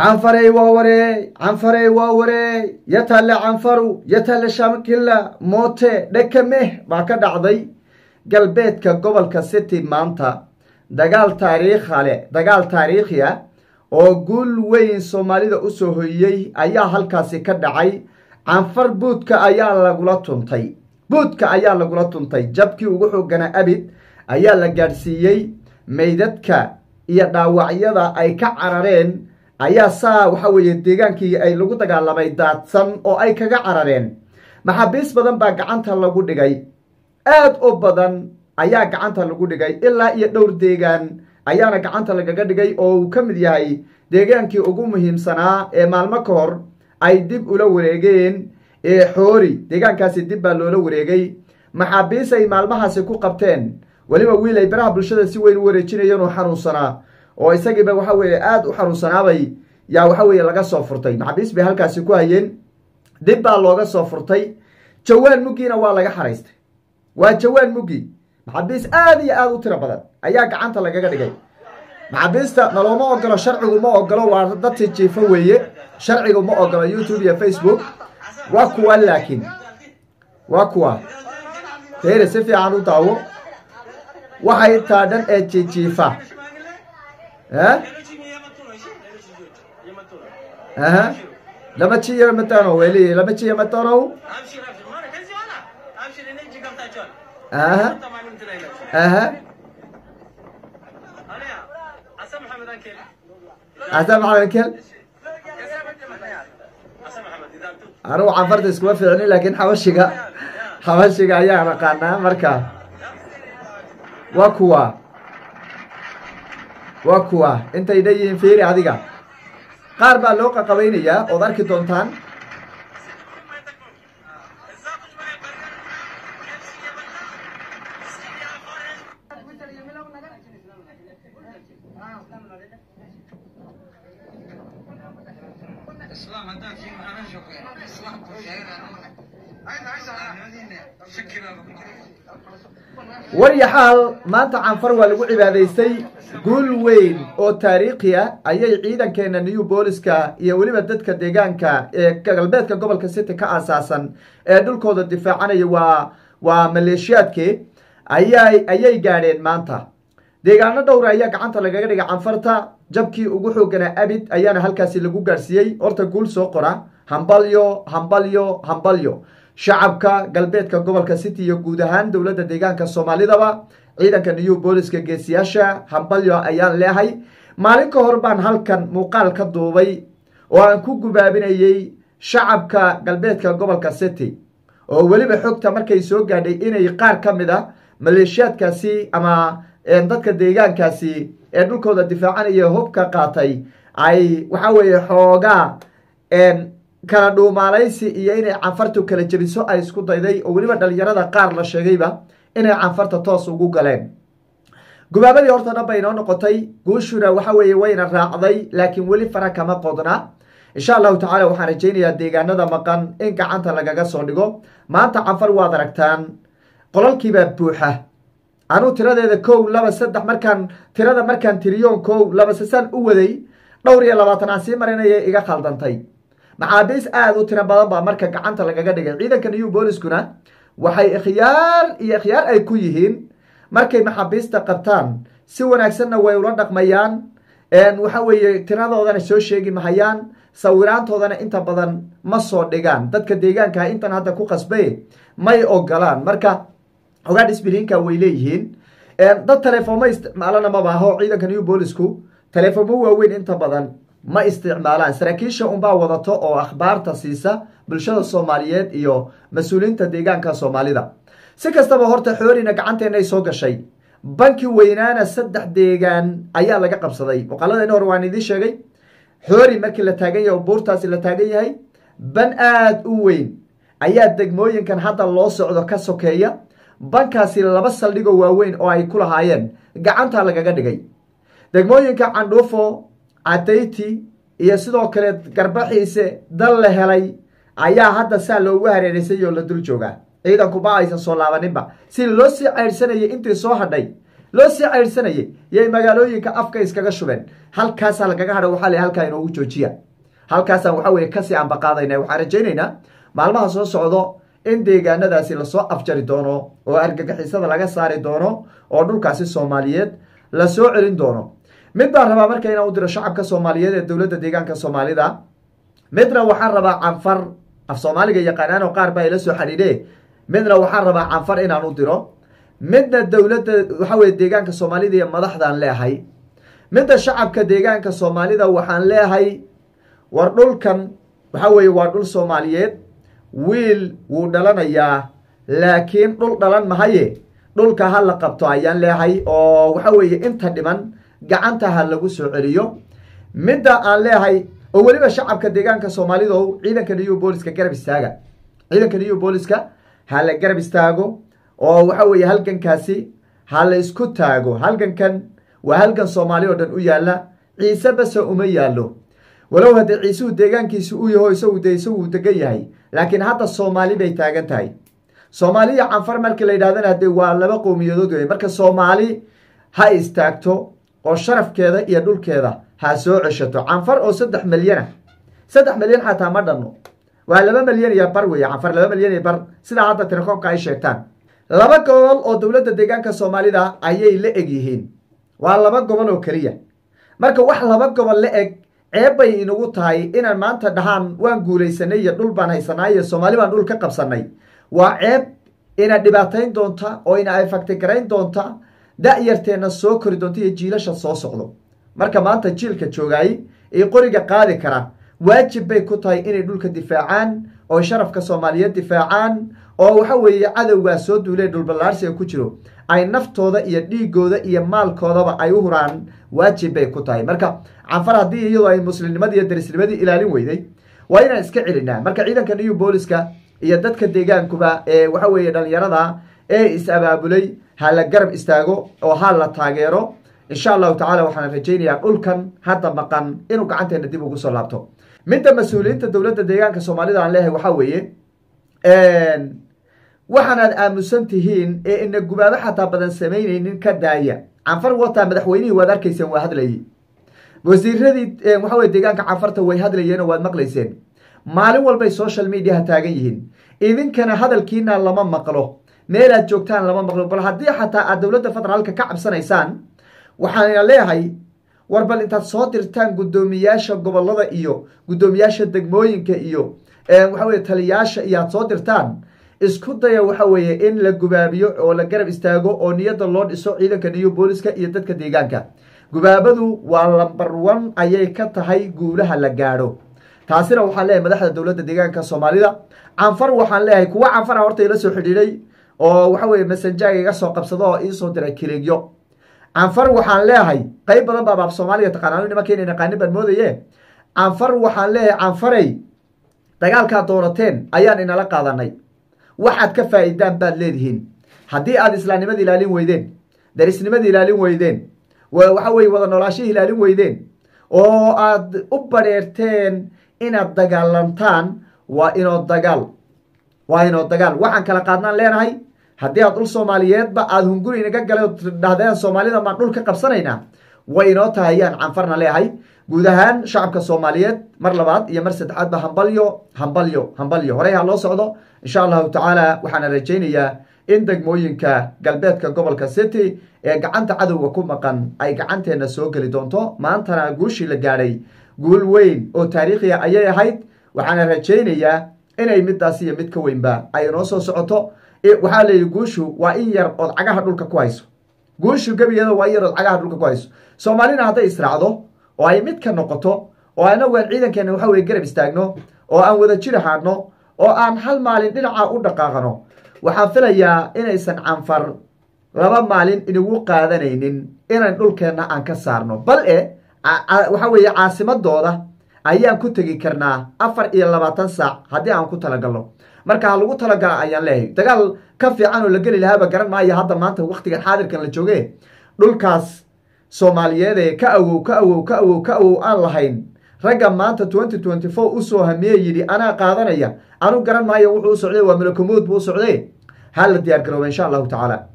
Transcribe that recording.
canfarey waa waree canfarey waa waree yatalle canfaru yatalle shamkilla moote dhekemeh baa ka dhacday galbeedka gobolka city maanta dagaal taariikhale dagaal taariikhi ah oo guul weyn soomaalida u soo hoyiyey ayaa halkaasi ka dhacay canfar buudka ayaa lagula tuntay buudka ayaa lagula tuntay jabkii ugu xooganaa abid ayaa la gaadhsiiyey meydadka iyo dhaawacyada ay ka carareen ayaa saa waxa weeye deegaankii ay lagu dagaalamay daadsan oo ay kaga carareen. Maxaabiis badan baa gacanta lagu dhigay. Aad u badan ayaa gacanta lagu dhigay. Ilaa iyo dhowr deegaan ayaana gacanta lagaga dhigay oo uu ka mid yahay deegaankii ugu muhiimsanaa ee maalmo ka hor ay dib ula wareegeen ee xoori. Deegaankaasi dib baa loola wareegay. Maxaabiis ay maalmahaasi ku qabteen. Weliba wiil ay baraha bulshada si weyn u wareejinayeen oo xanuunsanaa oo isagiiba waxa weeye aada u xanuunsanaabay yaa waxa weeye laga soo furtay. Maxaabiis bay halkaasi ku hayeen. Dib baa looga soo furtay. Jawaan muggiina waa laga xaraystay waa jawaan muggi maxaabiis aada iyo aada u tiro badan. Ayaa gacanta lagaga dhigay. Maxaabiista nalooma ogolo sharcigu ma ogolo waa dadti jiifo weeye. Sharcigu ma ogolo youtube iyo facebook. Waa kuwa laakiin. Waa kuwa. Feere si fiican u daawo. Waxay taa dhan ee jijiifa ለመቼ የመጣ ነው ወይ ለመቼ የመጣ ነው? أسامح على الكل أروح عفرت اسكوا فيعني لكن حوشيقا حوشيقا يا رقانا مركا. وكوا. Waa kuwa intay dhan fiiri adiga. Qaar baa loo qaqabaynayaa ood arki doontaan waryaxaal maanta canfar waa lagu cibaadaystay. Guul weyn oo taariikhi ah ayay ciidankeena new booliska iyo weliba dadka deegaanka ee galbeedka gobolka city ka aasaasan ee dhulkooda difaacanaya waa waa maleeshiyaadkii ayay ayay gaadheen maanta. Deegaano dhowra ayaa gacanta lagaga dhigay canfarta. Jabkii ugu xooganaa abid ayaana halkaasi lagu gaadhsiiyey. Horta guul soo qora. Hambalyo hambalyo hambalyo shacabka galbeedka gobolka city iyo guud ahaan dowladda deegaanka soomaalidaba ciidanka new booliska geesiyaasha hambalyo ayaan leehay maalin ka hor baan halkan muuqaal ka duubay oo aan ku gubaabinayey shacabka galbeedka gobolka city oo weliba xogta markay soo gaadhay inay qaar ka mid a maleeshiyaadkaasi ama dadka deegaankaasi ee dhulkooda difaacanaya hubka qaatay ay waxa weeye xoogaa kala dhuumaalaysi iyo inay canfartu kala jebiso ay isku dayday oo weliba dhalinyarada qaar la sheegayba inay canfarta toos ugu galeen. Gubaabadii horta dhan inoo noqotay. Guushuna waxa weeye wayna raacday laakiin weli fara kama qodna. Insha allahu tacala waxaan rajaynayaa deegaanada maqan in gacanta lagaga soo dhigo. Maanta canfar waad aragtaan. Qolalkiibaa buuxa. Anuu tiradeeda kow laba saddex markaan tirada markaan tiriyoon kow laba sasaan u waday dhowr iyo labaatan aan sii marinaya iga khaldantay maxaabiis aada u tiro badan baa marka gacanta lagaga dhigay. Ciidanka new booliskuna waxay ikhyaar iyo ikhyaar ay ku yihiin. Markay maxaabiista qabtaan si wanaagsanna way ula dhaqmayaan. Waxa weeye tiradoodana soo sheegi mahayaan. Sawiraantoodana inta badan ma soo dhigaan. Dadka deegaanka intan hadda ku qasbay may ogolaan marka ogaa disbilinka way leeyihiin. Dad telefooma isticmaalana mabaaho ciidanka new boolisku telefooma waaweyn inta badan ma isticmaalaan saraakiisha unbaa wadato oo akhbaarta siisa bulshada soomaaliyeed iyo mas'uuliyiinta deegaanka soomaalida. Si kastaba horta xoorina gacanteenay soo gashay. Banki weynaana saddex deegaan ayaa laga qabsaday. Muuqaaladani hore waan idiin sheegay. Xoori markii la taagan yahay oo buurtaasi la taagan yahay ban aada u weyn. Ayaa degmooyinkan hadda loo socdo ka sokeeya. Bankaasi laba saldhigoo waaweyn oo ay ku lahaayeen. Gacanta lagaga dhigay. Degmooyinka candhuufo cadayti iyo sidoo kale garbaxiise dal la helay ayaa hadda saa loogu hareereysay oo la dul joogaa. Ciidanku ma aysan soo laabaninba si loo sii ceydhsanayay intii soo hadhay loo sii caydhsanayay yay magaalooyinka afka iskaga shubeen. Halkaasaa lagaga hadha waxaa la halkaa inoogu joojiya. Halkaasaan waxa weye ka sii ambaqaadayna waxaan rajaynaynaa maalmaha soo socdo in deegaanadaasi la soo afjari doono oo argagixisada laga saari doono oo dhulkaasi soomaaliyeed la soo celin doono mid baan rabaa marka inaan u diro shacabka soomaaliyeed ee dowladda deegaanka soomaalida. Midna waxaan rabaa canfar af soomaaliga yaqaanaan qaar baa ila soo xadhiidhe midna waxaan rabaa canfar inaan u diro. Midna dowladda waxa weye deegaanka soomaalida iyo madaxdaan leehay. Midda shacabka deegaanka soomaalida waxaan leehay war dhulkan waxa weye waa dhul soomaaliyeed. Wiil wuu dhalanayaa laakiin dhul dhalan mahaye. Dhulka ha la qabto ayaan leehay oo waxa weeye inta dhiman gacanta ha lagu soo celiyo. Midda aan leehay oo weliba shacabka deegaanka soomaalida o ciidanka new booliska garab istaaga. Ciidanka new booliska ha la garab istaago oo waxa weeye halgankaasi ha la isku taago. Halgankan waa halgan soomaali oo dhan u yaalla. Ciise base uma yaallo. Walow haddii ciisuhu deegaankiisi u yaho isagu dee isagu degan yahay laakiin hadda soomaali bay taagan tahay. Soomaali iyo canfar markii la yidhahdana hadee waa laba qowmiyadood wey marka soomaali ha istaagto oo sharafkeeda iyo dhulkeeda ha soo ceshato canfar oo saddex milyana saddex milyan xataa ma dhanno. Waa laba milyan iyo bar wey canfar laba milyan iyo bar. Sidaa hadda tirakoobka ay sheegtaan. Laba gobol oo dowladda deegaanka soomaalida ayay la eg yihiin. Waa laba gobol oo keliya. Marka wax laba gobol la eg ceeb bay inagu tahay inaan maanta dhahaan waan guulaysanay iyo dhul baan haysanaa iyo soomaali baan dhul ka qabsanay waa ceeb ina dhibaatayn doonta oo ina afagtigarayn doonta da-yarteenna soo kori doonta iyo jiilasha soo socdo. Marka maanta jiilka joogaay ee qoriga qaadi kara waajib bay ku tahay inay dhulka difaacaan oo sharafka soomaaliyeed difaacaan oo waxa weeye cadowgaa soo duulee dhulballaarsiga ku jiro. Ay naftooda iyo dhiigooda iyo maalkoodaba ay u huraan waajib bay ku tahay. Marka canfar haddii iyadoo ay muslimnimadii iyo darisnimadii ilaalin weyday waa inaan iska celinaa marka ciidanka new booliska iyo dadka deegaankuba ee waxa weeye dhalinyarada ee is-abaabulay ha la garab istaago oo ha la taageero insha allahu tacala waxaan rajaynayaa dhulkan hadda maqan inuu gacanteena dib ugu soo laabto. Midda mas'uuliyiinta dowladda deegaanka soomaalida aan leeyahay waxaa weeye waxaanaad aamusan tihiin ee ina gubaabo xataa badan samaynaynin ka daaya. Canfar wataa madaxweynihii waad arkayseen waa hadlayey. Wasiiradii waxa weye deegaanka canfarta way hadlayeen waad maqlayseen. Maalin walbay social mediaha taagan yihiin. Idinkana hadalkiina lama maqlo meelaad joogtaan lama maqlo bal haddii xataa aad dowladda federaalka ka cabsanaysaan waxaana leeyahay war bal intaad soo dirtaan guddoomiyaasha gobollada iyo guddoomiyaasha degmooyinka iyo waxa taliyaasha iyo aad soo dirtaan isku daya waxa weeye in la gubaabiyo oo la garab istaago oo niyadda loo dhiso ciidanka new booliska iyo dadka deegaanka. Gubaabadu waa lambar one ayay ka tahay guulaha la gaadho. Taasina waxaan leeyahay madaxda dowladda deegaanka soomaalida. Canfar waxaan leeyahay kuwa canfara horta ila soo xidhiidhay oo waxa weye masanjaaga iga soo qabsado oo iisoo diray kiligyo canfar waxaan leeyahay qeyb badan baa baab soomaaliya taqaanaano nimanka inay naqaanin baan moodaye canfar waxaan leeyahay canfarey dagaalkaad doonateen ayaan inala qaadanay. Waxaad ka faa'iidaan baad leedihiin. Haddii aad islaamnimada ilaalin weydeen darisnimada ilaalin weydeen waxa weye wada noolaashihii ilaalin weydeen oo aad u badheerteen inaad dagaalantaan waa inoo dagaal waa inoo dagaal. Waxaan kala qaadnaan leenahay haddii aad dhul soomaaliyeedba aada hunguri inaga galay oo dhahdeen soomaalida maan dhul ka qabsanaynaa way inoo tahay ayaan canfarna leeyahay guud ahaan shacabka soomaaliyeed mar labaad iyo mar saddexaadba hambalyo hambalyo hambalyo. Horey ha loo socdo insha allahu tacaala waxaana rajaynayaa in degmooyinka galbeedka gobolka city ee gacanta cadowga ku maqan ay gacanteena soo geli doonto. Maantana guushii la gaadhay guul weyn oo taariikhiya ayay ahayd. Waxaana rajaynayaa inay midaas iyo mid ka weynba ay inoo soo socoto waxaa leeyihi guushu waa in yar ood cagaha dhulka ku hayso. Guushu gebigeeda waa in yar ood cagaha dhulka ku hayso. Soomaalina hadday israacdo oo ay mid ka noqoto oo anagu aan ciidankeena waxa weye garab istaagno oo aan wada jir ahaadno oo aan hal maalin dhinaca u dhaqaaqno waxaan filayaa inaysan canfar laba maalin inagu qaadanaynin inaan dhulkeenna aan ka saarno. Bal e waxa weeye caasimadooda ayaan ku tegi karnaa afar iyo labaatan saac haddii aan ku talagalno marka ha lagu talagala ayaan leeyahay dagaal ka fiican oo la geli lahaaba garan maayo hadda maanta waktigan xaadirkan la jooge. Dhulkaas soomaaliyeedee ka awow ka awow ka awow ka awow aan lahayn. Ragga maanta twenty twenty four u soo hamiye yidhi anaa qaadanaya. Anu garan maayo wuxuu u socday waa malakomood buu u socday. La diyaar garooba insha allahu tacaala